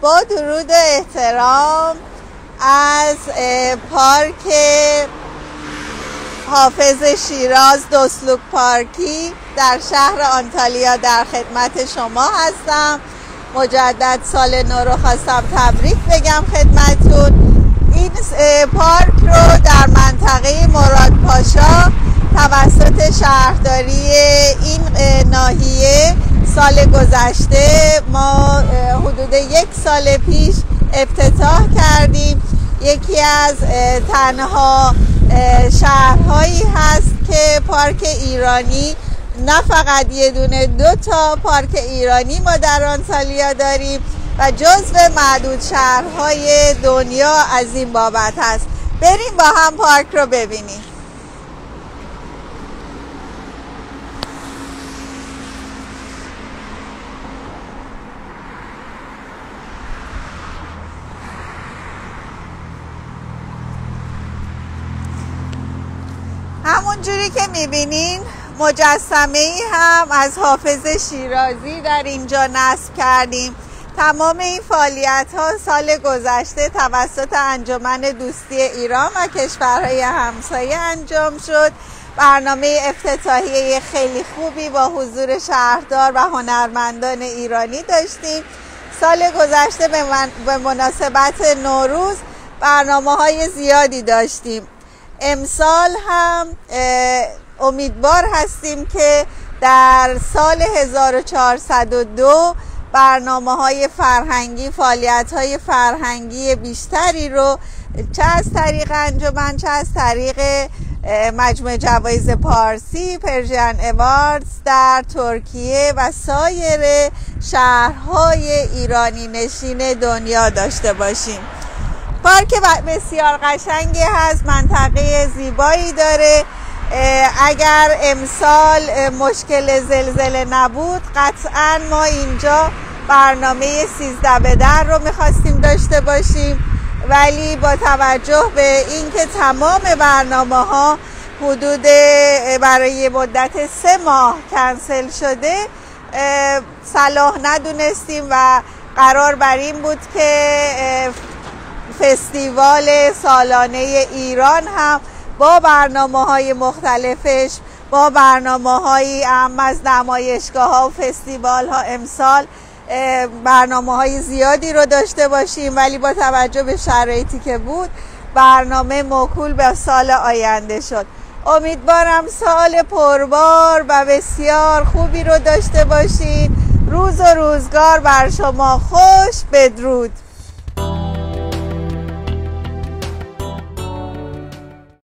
با درود و احترام از پارک حافظ شیراز دوسلوک پارکی در شهر آنتالیا در خدمت شما هستم. مجدد سال نو رو خواستم تبریک بگم خدمتون این پارک رو در منطقه مراد پاشا توسط شهرداری این ناحیه سال گذشته ما حدود یک سال پیش افتتاح کردیم. یکی از تنها شهرهایی هست که پارک ایرانی نه فقط یه دونه دو تا پارک ایرانی ما در آنتالیا داریم و جزو معدود شهرهای دنیا از این بابت هست. بریم با هم پارک رو ببینیم. همون جوری که می‌بینین مجسمه ای هم از حافظ شیرازی در اینجا نصب کردیم. تمام این فعالیت ها سال گذشته توسط انجمن دوستی ایران و کشورهای همسایه انجام شد. برنامه افتتاحیه خیلی خوبی با حضور شهردار و هنرمندان ایرانی داشتیم. سال گذشته به مناسبت نوروز برنامه های زیادی داشتیم. امسال هم امیدوار هستیم که در سال 1402 برنامه های فرهنگی فعالیت های فرهنگی بیشتری رو چه از طریق انجمن چه از طریق مجموع جوایز پارسی پرژین اواردز در ترکیه و سایر شهرهای ایرانی نشین دنیا داشته باشیم. پارک بسیار قشنگی هست منطقه زیبایی داره. اگر امسال مشکل زلزله نبود قطعا ما اینجا برنامه سیزده به در رو می‌خواستیم داشته باشیم. ولی با توجه به اینکه تمام برنامه ها حدود برای مدت سه ماه کنسل شده صلاح ندونستیم و قرار بر این بود که فستیوال سالانه ایران هم با برنامه های مختلفش با برنامه های ام از نمایشگاه ها و فستیوال ها امسال برنامه های زیادی رو داشته باشیم. ولی با توجه به شرایطی که بود برنامه موکول به سال آینده شد. امیدوارم سال پربار و بسیار خوبی رو داشته باشید روز و روزگار بر شما خوش بدرود.